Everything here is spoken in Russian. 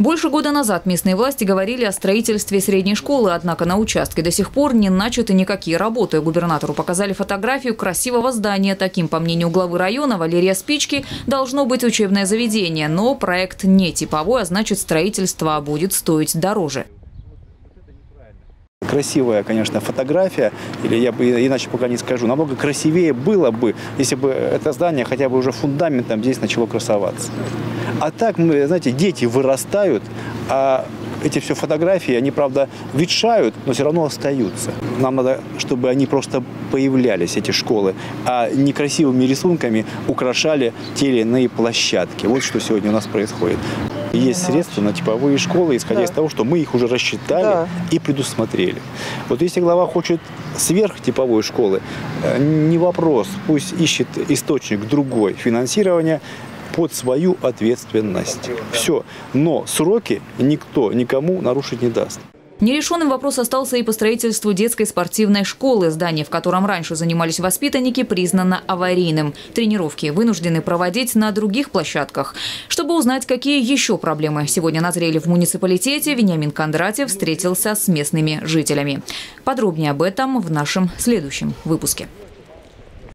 Больше года назад местные власти говорили о строительстве средней школы, однако на участке до сих пор не начаты никакие работы. Губернатору показали фотографию красивого здания. Таким, по мнению главы района Валерия Спички, должно быть учебное заведение. Но проект не типовой, а значит строительство будет стоить дороже. Красивая, конечно, фотография, или я бы иначе пока не скажу, намного красивее было бы, если бы это здание хотя бы уже фундаментом здесь начало красоваться. А так, мы, знаете, дети вырастают, а эти все фотографии, они, правда, ветшают, но все равно остаются. Нам надо, чтобы они просто появлялись, эти школы, а некрасивыми рисунками украшали те или иные площадки. Вот что сегодня у нас происходит. Есть средства на типовые школы, исходя да. из того, что мы их уже рассчитали да. и предусмотрели. Вот если глава хочет сверхтиповой школы, э, не вопрос, пусть ищет источник другой финансирования, под свою ответственность. Все. Но сроки никто никому нарушить не даст. Нерешенным вопрос остался и по строительству детской спортивной школы. Здание, в котором раньше занимались воспитанники, признано аварийным. Тренировки вынуждены проводить на других площадках. Чтобы узнать, какие еще проблемы сегодня назрели в муниципалитете, Вениамин Кондратьев встретился с местными жителями. Подробнее об этом в нашем следующем выпуске.